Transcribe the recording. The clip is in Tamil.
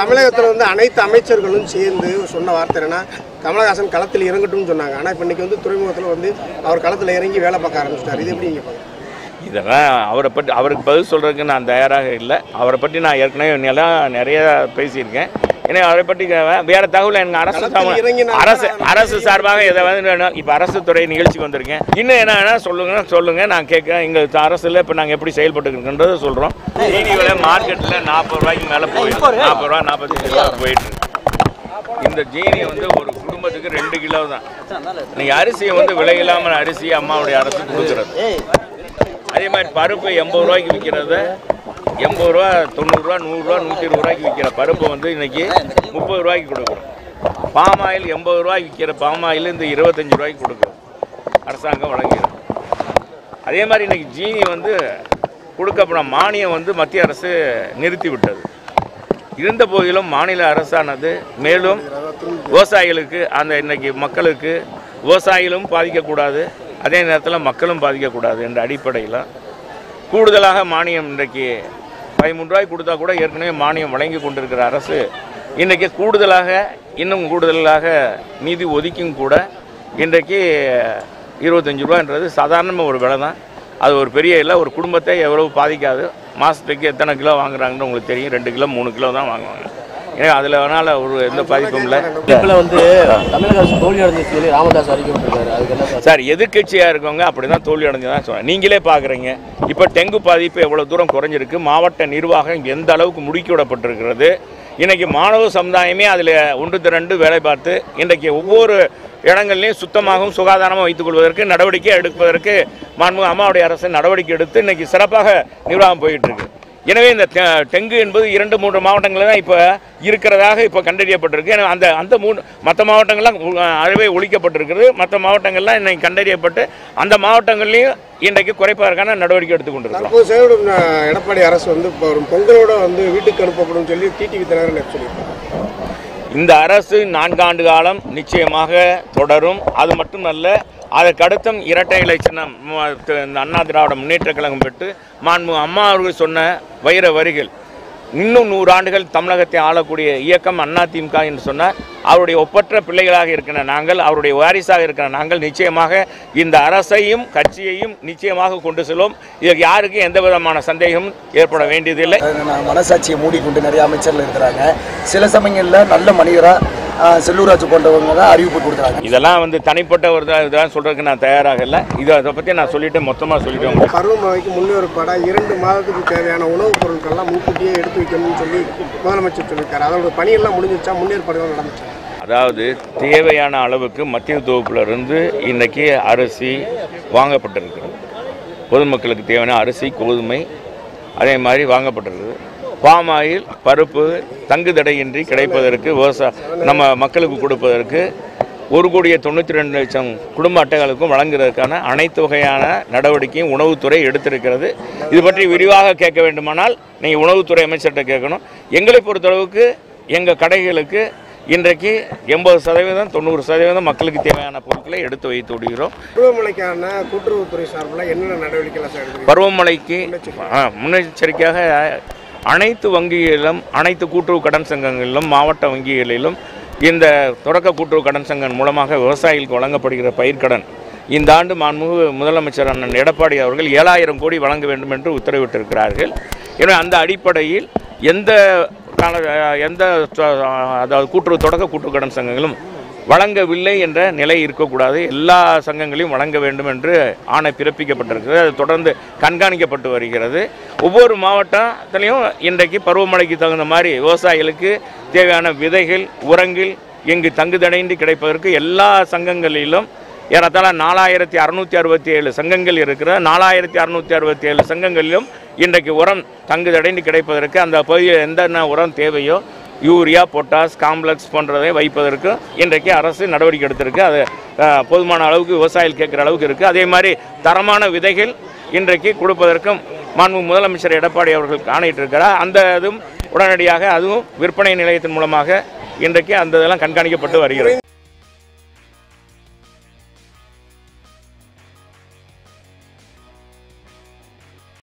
தமிழகத்தில் வந்து அனைத்து அமைச்சர்களும் சேர்ந்து சொன்ன வார்த்தை என்னன்னா கமலஹாசன் களத்தில் இறங்கட்டும்னு சொன்னாங்க. ஆனால் இப்போ இன்னைக்கு வந்து துறைமுகத்தில் வந்து அவர் களத்தில் இறங்கி வேலை பார்க்க ஆரம்பிச்சிட்டார். இது எப்படி நீங்கள் இதெல்லாம் அவரை பற்றி அவருக்கு பதில் சொல்கிறதுக்கு நான் தயாராக இல்லை. அவரை பற்றி நான் ஏற்கனவே எல்லாம் நிறைய பேசியிருக்கேன். ஏன்னா அவரை பற்றி வே- வேற தகவல் எனக்கு அரசு அரசு அரசு சார்பாக எதை வந்து இப்போ அரசு துறை நிகழ்ச்சிக்கு வந்திருக்கேன். இன்னும் என்ன வேணா சொல்லுங்க சொல்லுங்க. நான் கேட்குறேன். எங்கள் அரசில் இப்போ நாங்கள் எப்படி செயல்பட்டுருக்கன்றதை சொல்கிறோம் சீனி விலை மார்க்கெட்டில் நாற்பது ரூபாய்க்கு மேலே போயிட்டு நாற்பது ரூபா நாற்பத்தஞ்சு ரூபா போயிட்டு. இந்த ஜீனி வந்து ஒரு குடும்பத்துக்கு ரெண்டு கிலோ தான். இன்னைக்கு அரிசியை வந்து விலை இல்லாமல் அரிசி அம்மாவுடைய அரசு கொடுக்குறது. அதே மாதிரி பருப்பு எண்பது ரூபாய்க்கு விற்கிறத எண்பது ரூபா தொண்ணூறுரூவா நூறுரூவா நூற்றி இருபது ரூபாய்க்கு விற்கிற பருப்பு வந்து இன்றைக்கி முப்பது ரூபாய்க்கு கொடுக்குறோம் பாம் ஆயில் எண்பது ரூபாய்க்கு விற்கிற பாம் ஆயில் இந்த இருபத்தஞ்சு ரூபாய்க்கு கொடுக்குறோம் அரசாங்கம் வழங்கிடும். அதே மாதிரி இன்றைக்கி ஜீனி வந்து கொடுக்கப்பட மானியம் வந்து மத்திய அரசு நிறுத்தி விட்டது இருந்த போதிலும் மாநில அரசானது மேலும் விவசாயிகளுக்கு அந்த இன்றைக்கி மக்களுக்கு விவசாயிகளும் பாதிக்கக்கூடாது அதே நேரத்தில் மக்களும் பாதிக்கக்கூடாது என்ற அடிப்படையில் கூடுதலாக மானியம் இன்றைக்கு பதிமூன்று ரூபாய் கொடுத்தா கூட ஏற்கனவே மானியம் வழங்கி கொண்டிருக்கிற அரசு இன்றைக்கி கூடுதலாக இன்னும் கூடுதலாக நிதி ஒதுக்கியும் கூட இன்றைக்கு இருபத்தஞ்சி ரூபான்றது சாதாரணமாக ஒரு விலை தான். அது ஒரு பெரிய இல்லை ஒரு குடும்பத்தை எவ்வளவு பாதிக்காது. மாதத்துக்கு எத்தனை கிலோ வாங்குறாங்கன்னு உங்களுக்கு தெரியும். ரெண்டு கிலோ மூணு கிலோ தான் வாங்குவாங்க. ஏன்னா அதில் அதனால் ஒரு எந்த பாதிப்பும் இல்லை. இப்பல வந்து தமிழக அரசு தோல்வி அடைஞ்சிச்சு சொல்லி ராமதாஸ் அறிக்கை விட்டுருக்காரு அதுக்கு என்ன சார்? சார் எதிர்க்கட்சியாக இருக்கவங்க அப்படி தான் தோல்வி அடைஞ்சதான் சொல்கிறேன் நீங்களே பார்க்குறீங்க இப்போ டெங்கு பாதிப்பு எவ்வளோ தூரம் குறைஞ்சிருக்கு? மாவட்ட நிர்வாகம் எந்த அளவுக்கு முடுக்கி விடப்பட்டிருக்கிறது? இன்றைக்கி மாணவ சமுதாயமே அதில் ஒன்று திரண்டு வேலை பார்த்து இன்றைக்கு ஒவ்வொரு இடங்கள்லையும் சுத்தமாகவும் சுகாதாரமாக வைத்துக் கொள்வதற்கு நடவடிக்கை எடுப்பதற்கு மாண்பு அம்மாவுடைய அரசு நடவடிக்கை எடுத்து இன்றைக்கி சிறப்பாக நிர்வாகம் போயிட்டு இருக்கு. எனவே இந்த டெங்கு என்பது இரண்டு மூன்று மாவட்டங்களில் தான் இப்போ இருக்கிறதாக இப்போ கண்டறியப்பட்டிருக்கு. எனவே அந்த அந்த மூணு மற்ற மாவட்டங்கள்லாம் அறவே ஒழிக்கப்பட்டிருக்கிறது. மற்ற மாவட்டங்கள்லாம் இன்னைக்கு கண்டறியப்பட்டு அந்த மாவட்டங்கள்லையும் இன்றைக்கு குறைப்பதற்கான நடவடிக்கை எடுத்துக் கொண்டிருக்கிறோம். தற்போது செயல்படும் அஹ், எடப்பாடி அரசு வந்து இப்போ ஒரு பொங்கலோட வந்து வீட்டுக்கு அனுப்பப்படும் சொல்லி டிடிவி தினகரன் சொல்லியிருக்காங்க. இந்த அரசு நான்காண்டு காலம் நிச்சயமாக தொடரும். அது மட்டுமல்ல அதற்கடுத்தும் இரட்டை இலை சின்னம் இந்த அண்ணா திராவிட முன்னேற்ற கழகம் பெற்று மாண்பு அம்மா அவர்கள் சொன்ன வைர வரிகள் இன்னும் நூறு ஆண்டுகள் தமிழகத்தை ஆளக்கூடிய இயக்கம் அதிமுக என்று சொன்னார் அவருடைய ஒப்பற்ற பிள்ளைகளாக இருக்கிற நாங்கள் அவருடைய வாரிசாக இருக்கிற நாங்கள் நிச்சயமாக இந்த அரசையும் கட்சியையும் நிச்சயமாக கொண்டு செல்வோம். இதற்கு யாருக்கும் எந்த விதமான சந்தேகமும் ஏற்பட வேண்டியதில்லை. நான் மனசாட்சியை மூடிக்கொண்டு நிறைய அமைச்சர்கள் இருக்கிறாங்க. சில சமயங்களில் நல்ல மனிதராக செல்லூராஜ் போன்றவங்க தான் அறிவிப்பு கொடுக்குறாங்க. இதெல்லாம் வந்து தனிப்பட்ட ஒரு இதா- இதெல்லாம் சொல்றதுக்கு நான் தயாராக இல்லை. இதை அதை பற்றி நான் சொல்லிட்டு மொத்தமாக உங்களுக்கு பருவமழைக்கு முன்னேற்பாடா இரண்டு மாதத்துக்கு தேவையான உணவுப் பொருட்கள்லாம் முன்கூட்டியே எடுத்து வைக்கணும்னு சொல்லி முதலமைச்சர் சொல்லியிருக்காரு. அதோட பணியெல்லாம் முடிஞ்சிருச்சா? முன்னேற்பாடுகள் நடந்துச்சு? அதாவது தேவையான அளவுக்கு மத்திய தொகுப்பிலிருந்து இன்னைக்கு அரிசி வாங்கப்பட்டிருக்கிறது பொதுமக்களுக்கு தேவையான அரிசி கோதுமை அதே மாதிரி வாங்கப்பட்டிருக்குது. பாம் ஆயில் பருப்பு தங்கு தடையின்றி கிடைப்பதற்கு விவசாய நம்ம மக்களுக்கு கொடுப்பதற்கு ஒரு கோடியே தொண்ணூற்றி ரெண்டு லட்சம் குடும்ப அட்டைகளுக்கும் வழங்குவதற்கான அனைத்து வகையான நடவடிக்கையும் உணவுத்துறை எடுத்திருக்கிறது. இது பற்றி விரிவாக கேட்க வேண்டுமானால் நீங்கள் உணவுத்துறை அமைச்சர்கிட்ட கேட்கணும். எங்களை பொறுத்தளவுக்கு எங்கள் கடைகளுக்கு இன்றைக்கு எண்பது சதவீதம் தொண்ணூறு சதவீதம் மக்களுக்கு தேவையான பொருட்களை எடுத்து வைத்து விடுகிறோம். பருவமழைக்கான கூட்டுறவுத்துறை சார்பில் என்னென்ன எடுக்கிறீங்க? பருவமழைக்கு முன்னெச்சரிக்கையாக அனைத்து வங்கிகளிலும் அனைத்து கூட்டுறவு கடன் சங்கங்களிலும் மாவட்ட வங்கிகளிலும் இந்த தொடக்க கூட்டுறவு கடன் சங்கம் மூலமாக விவசாயிகளுக்கு வழங்கப்படுகிற பயிர்க்கடன் இந்த ஆண்டு மாண்புமிகு முதலமைச்சர் அண்ணன் எடப்பாடி அவர்கள் ஏழாயிரம் கோடி வழங்க வேண்டும் என்று உத்தரவிட்டிருக்கிறார்கள். எனவே அந்த அடிப்படையில் எந்த கால எந்த அதாவது கூட்டுறவு தொடக்க கூட்டுறவு கடன் சங்கங்களும் வழங்கவில்லை என்ற நிலை இருக்கக்கூடாது. எல்லா சங்கங்களையும் வழங்க வேண்டும் என்று ஆணை பிறப்பிக்கப்பட்டிருக்கிறது. அது தொடர்ந்து கண்காணிக்கப்பட்டு வருகிறது. ஒவ்வொரு மாவட்டத்திலையும் இன்றைக்கு பருவமழைக்கு தகுந்த மாதிரி விவசாயிகளுக்கு தேவையான விதைகள் உரங்கள் இங்கு தங்குதடைந்து கிடைப்பதற்கு எல்லா சங்கங்களிலும் ஏறத்தாழ நாலாயிரத்தி அறுநூத்தி அறுபத்தி ஏழு சங்கங்கள் இருக்கிற நாலாயிரத்தி அறுநூத்தி அறுபத்தி ஏழு சங்கங்களிலும் இன்றைக்கு உரம் தங்குதடைந்து கிடைப்பதற்கு அந்த பகுதியில் எந்தென்ன உரம் தேவையோ யூரியா பொட்டாஸ் காம்ப்ளெக்ஸ் போன்றதை வைப்பதற்கு இன்றைக்கு அரசு நடவடிக்கை எடுத்திருக்கு. அது போதுமான அளவுக்கு விவசாயிகள் கேட்குற அளவுக்கு இருக்குது அதே மாதிரி தரமான விதைகள் இன்றைக்கு கொடுப்பதற்கும் மாண்பு முதலமைச்சர் எடப்பாடி அவர்கள் காணிட்டு இருக்கிறார் அந்த இதுவும் உடனடியாக அதுவும் விற்பனை நிலையத்தின் மூலமாக இன்றைக்கு அந்த இதெல்லாம் கண்காணிக்கப்பட்டு வருகிறது.